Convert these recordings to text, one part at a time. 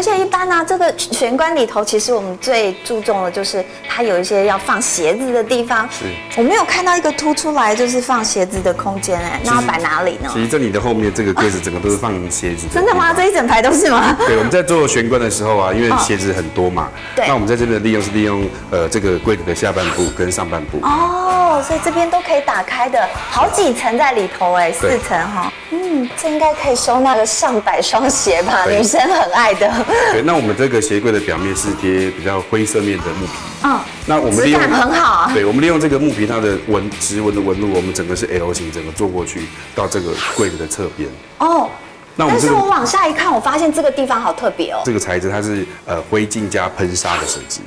而且一般呢、这个玄关里头，其实我们最注重的就是它有一些要放鞋子的地方。是我没有看到一个凸出来就是放鞋子的空间哎，那要摆哪里呢其？实这里的后面这个柜子，整个都是放鞋子。真的吗？这一整排都是吗？对，我们在做玄关的时候啊，因为鞋子很多嘛，对那我们在这边的利用是利用呃这个柜子的下半部跟上半部。哦，所以这边都可以打开的，好几层在里头哎，四对层哈。嗯，这应该可以收纳个上百双鞋吧？女生很爱的。对，那我们这个鞋柜的表面是贴比较灰色面的木皮。嗯，那我们利用质感很好啊对，我们利用这个木皮它的纹直纹的纹路，我们整个是 L 型，整个做过去到这个柜子的侧边。哦，那但是我往下一看，我发现这个地方好特别哦。这个材质它是呃灰镜加喷砂的设计，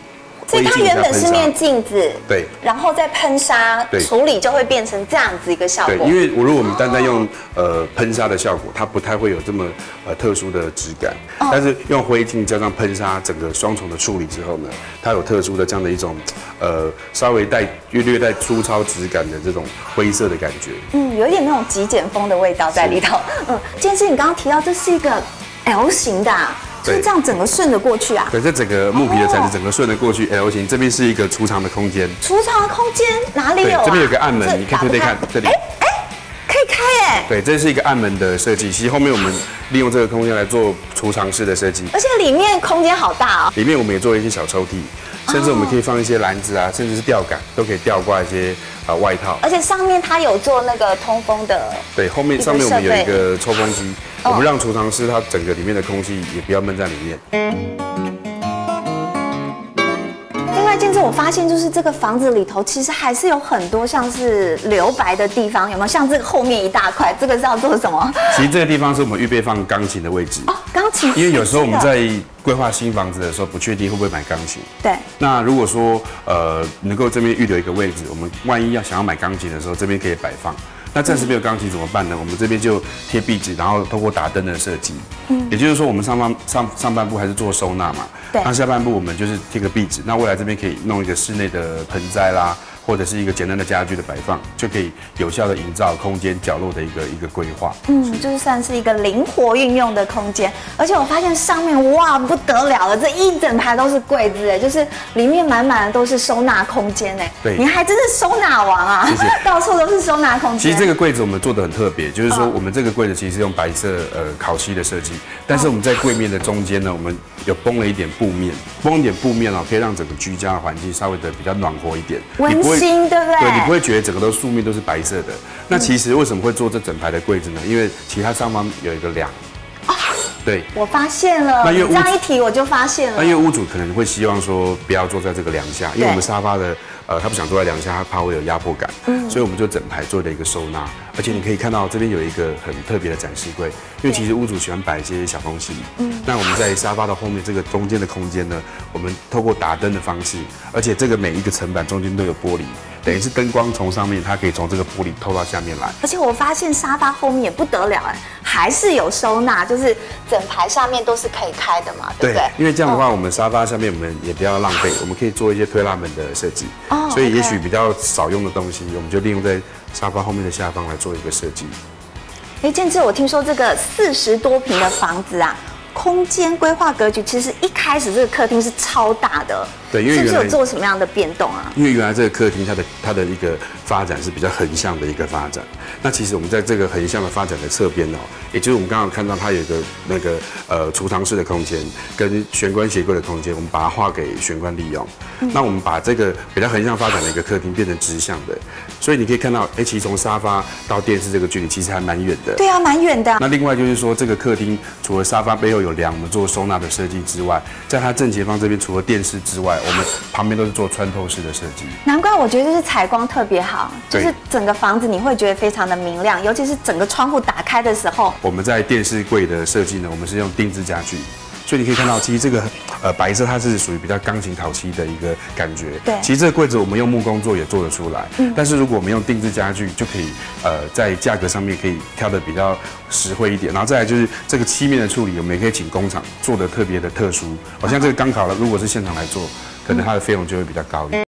所以它原本是面镜子，对然后再喷砂对处理，就会变成这样子一个效对，果。因为我如果我们单单用呃喷砂的效果，它不太会有这么呃特殊的质感。哦但是用灰镜加上喷砂，整个双重的处理之后呢，它有特殊的这样的一种呃稍微带略略带粗糙质感的这种灰色的感觉。嗯，有一点那种极简风的味道在里头。嗯，建志，你刚刚提到这是一个 L 型的、啊，就是对这样整个顺着过去啊。对，这整个木皮的材哦质整个顺着过去 L 型，这边是一个储藏的空间。储藏空间哪里有啊？这边有个暗门你可以推推看这里哎哎，可以开哎，对，这是一个暗门的设计。其实后面我们利用这个空间来做储藏室的设计。而且里面空间好大哦。里面我们也做了一些小抽屉，甚至我们可以放一些篮子啊，甚至是吊杆，都可以吊挂一些呃外套。而且上面它有做那个通风的，对，后面上面我们有一个抽风机，哦我们让储藏室它整个里面的空气也不要闷在里面。另外，建志，我发现就是这个房子里头，其实还是有很多像是留白的地方，有没有？像这个后面一大块，这个是要做什么？其实这个地方是我们预备放钢琴的位置，哦，钢琴。因为有时候我们在规划新房子的时候，不确定会不会买钢琴。对那如果说呃能够这边预留一个位置，我们万一要想要买钢琴的时候，这边可以摆放。那暂时没有钢琴怎么办呢？我们这边就贴壁纸，然后通过打灯的设计，嗯，也就是说我们上半上上半部还是做收纳嘛，对那下半部我们就是贴个壁纸，那未来这边可以弄一个室内的盆栽啦，或者是一个简单的家具的摆放，就可以有效的营造空间角落的一个一个规划。嗯，就是算是一个灵活运用的空间，而且我发现上面哇不得了了，这一整排都是柜子哎，就是里面满满的都是收纳空间哎，对。你还真是收纳王啊，谢谢。到处都是收纳空间。其实这个柜子我们做的很特别，就是说嗯。我们这个柜子其实是用白色呃烤漆的设计，但是我们在柜面的中间呢，我们有绷了一点布面，绷一点布面哦，可以让整个居家的环境稍微的比较暖和一点，温对不对对，你不会觉得整个都素面都是白色的。那其实为什么会做这整排的柜子呢？因为其他上方有一个梁，对。我发现了，那因为屋这样一提我就发现了那。因为屋主可能会希望说不要坐在这个梁下，因为我们沙发的呃他不想坐在梁下，他怕会有压迫感，嗯所以我们就整排做了一个收纳，而且你可以看到这边有一个很特别的展示柜，因为其实屋主喜欢摆一些小东西，嗯，那我们在沙发的后面这个中间的空间呢，我们透过打灯的方式，而且这个每一个层板中间都有玻璃，等于是灯光从上面，它可以从这个玻璃透到下面来。而且我发现沙发后面也不得了哎，还是有收纳，就是整排下面都是可以开的嘛，对不对？因为这样的话，我们沙发下面我们也不要浪费，我们可以做一些推拉门的设计。哦所以也许比较少用的东西，我们就利用在沙发后面的下方来做一个设计。哎，建志，我听说这个四十多平的房子啊，空间规划格局其实一开始这个客厅是超大的，对因为是不是有做什么样的变动啊？因为原来这个客厅它的它的一个发展是比较横向的一个发展，那其实我们在这个横向的发展的侧边哦，也就是我们刚刚看到它有一个那个呃储藏室的空间跟玄关鞋柜的空间，我们把它划给玄关利用。那我们把这个比较横向发展的一个客厅变成直向的，所以你可以看到，哎，其实从沙发到电视这个距离其实还蛮远的。对啊，蛮远的啊、那另外就是说，这个客厅除了沙发背后有梁，我们做收纳的设计之外，在它正前方这边除了电视之外，我们旁边都是做穿透式的设计。难怪我觉得就是采光特别好，就是整个房子你会觉得非常的明亮，尤其是整个窗户打开的时候，我们在电视柜的设计呢，我们是用定制家具，所以你可以看到，其实这个呃白色它是属于比较钢琴烤漆的一个感觉。对其实这个柜子我们用木工做也做得出来，嗯但是如果我们用定制家具，就可以呃在价格上面可以挑的比较实惠一点。然后再来就是这个漆面的处理，我们也可以请工厂做的特别的特殊。好像这个钢烤了，如果是现场来做，可能它的费用就会比较高一点。